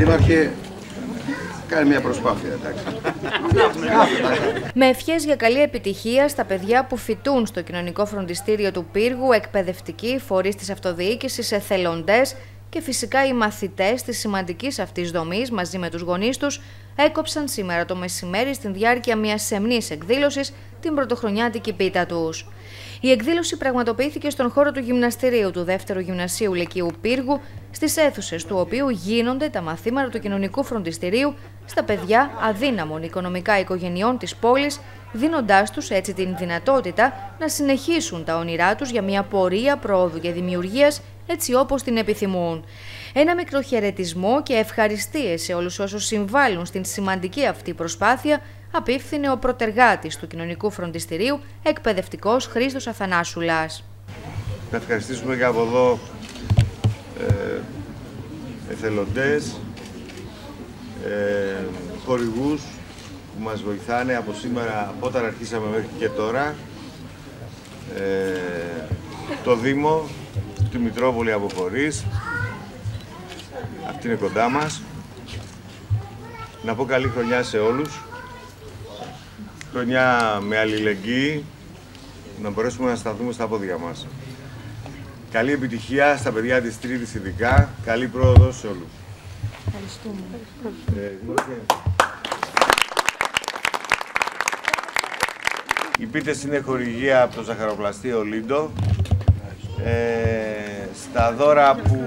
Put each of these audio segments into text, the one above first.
Δήμαρχε, κάνει μια προσπάθεια, εντάξει. Με ευχές για καλή επιτυχία στα παιδιά που φοιτούν στο κοινωνικό φροντιστήριο του Πύργου, εκπαιδευτικοί, φορείς της αυτοδιοίκησης, εθελοντές και φυσικά οι μαθητές της σημαντικής αυτής δομής μαζί με τους γονείς τους έκοψαν σήμερα το μεσημέρι στην διάρκεια μιας σεμνής εκδήλωσης την πρωτοχρονιάτικη πίτα τους. Η εκδήλωση πραγματοποιήθηκε στον χώρο του γυμναστηρίου του Δεύτερου Γυμνασίου Λυκείου Πύργου, στις αίθουσες του οποίου γίνονται τα μαθήματα του κοινωνικού φροντιστηρίου στα παιδιά αδύναμων οικονομικά οικογενειών της πόλης, δίνοντάς τους έτσι την δυνατότητα να συνεχίσουν τα όνειρά τους για μια πορεία πρόοδου και δημιουργίας έτσι όπως την επιθυμούν. Ένα μικρό χαιρετισμό και ευχαριστίες σε όλους όσους συμβάλλουν στην σημαντική αυτή προσπάθεια απίφθινε ο προτεργάτης του Κοινωνικού Φροντιστηρίου, εκπαιδευτικός Χρήστος Αθανάσουλας. Να ευχαριστήσουμε και από εδώ ε, εθελοντές, ε, χορηγούς που μας βοηθάνε από σήμερα, από όταν αρχίσαμε μέχρι και τώρα, ε, το Δήμο, τη Μητρόπολη από Φορείς, αυτή είναι κοντά μας. Να πω καλή χρονιά σε όλους χρονιά με αλληλεγγύη, να μπορέσουμε να σταθούμε στα πόδια μας. Καλή επιτυχία στα παιδιά της Τρίτης ειδικά, καλή πρόοδο σε όλους. Ευχαριστούμε. Ε, Οι πίτες είναι χορηγία από το ζαχαροπλαστείο Λίντο. Ε, στα δώρα που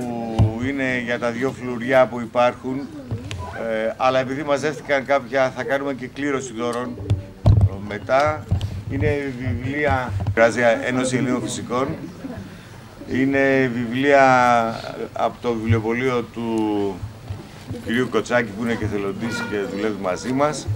είναι για τα δυο φλουριά που υπάρχουν, ε, αλλά επειδή μαζεύτηκαν κάποια, θα κάνουμε και κλήρωση δώρων μετά είναι βιβλία Γράζια Ένωση Ελλήνων Φυσικών. Είναι βιβλία από το βιβλιοπωλείο του κυρίου Κοτσάκη που είναι και θελοντής και δουλεύει μαζί μας.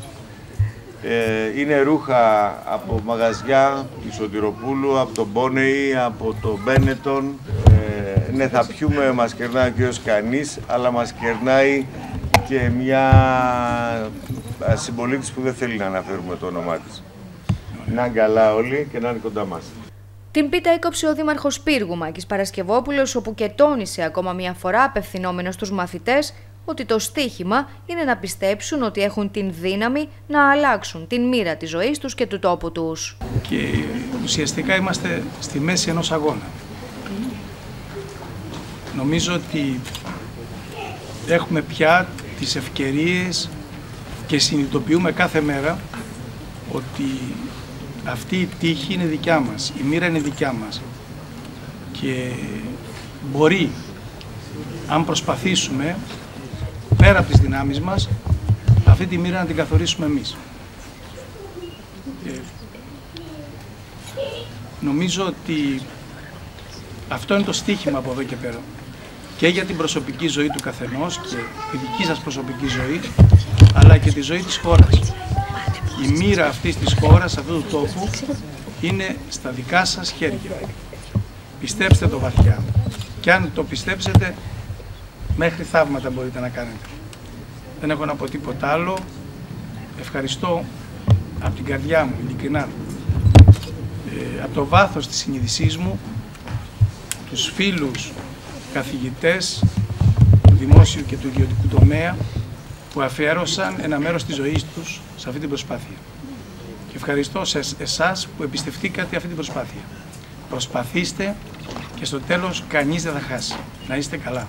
Ε, είναι ρούχα από μαγαζιά του Σωτηροπούλου, από τον Μπόνεϊ, από τον Μπένετον. Ε, ναι, θα πιούμε, μας κερνάει ο κύριος Κανής, αλλά μας κερνάει και μια συμπολίτης που δεν θέλει να αναφέρουμε το όνομά της. Να είναι καλά όλοι και να είναι κοντά μας. Την πίτα έκοψε ο Δήμαρχος Πύργου Μάκης Παρασκευόπουλος, όπου και τόνισε ακόμα μια φορά απευθυνόμενος στους μαθητές ότι το στίχημα είναι να πιστέψουν ότι έχουν την δύναμη να αλλάξουν την μοίρα της ζωής τους και του τόπου τους. Και ουσιαστικά είμαστε στη μέση ενός αγώνα. Νομίζω ότι έχουμε πια τις ευκαιρίες και συνειδητοποιούμε κάθε μέρα ότι αυτή η τύχη είναι δικιά μας, η μοίρα είναι δικιά μας. Και μπορεί αν προσπαθήσουμε πέρα από τις δυνάμεις μας αυτή τη μοίρα να την καθορίσουμε εμείς. νομίζω ότι αυτό είναι το στίχημα από εδώ και πέρα. Και για την προσωπική ζωή του καθενός και τη δική σας προσωπική ζωή αλλά και τη ζωή της χώρας η μοίρα αυτής της χώρας, αυτού του τόπου, είναι στα δικά σας χέρια. Πιστέψτε το βαθιά. Και αν το πιστέψετε, μέχρι θαύματα μπορείτε να κάνετε. Δεν έχω να πω τίποτα άλλο. Ευχαριστώ από την καρδιά μου, ειλικρινά, ε, από το βάθος της συνείδησής μου, τους φίλους καθηγητές του δημόσιου και του ιδιωτικού τομέα, που αφιέρωσαν ένα μέρος της ζωής τους σε αυτή την προσπάθεια. Και ευχαριστώ σε εσάς που εμπιστευτήκατε αυτή την προσπάθεια. Προσπαθήστε και στο τέλος κανείς δεν θα χάσει. Να είστε καλά.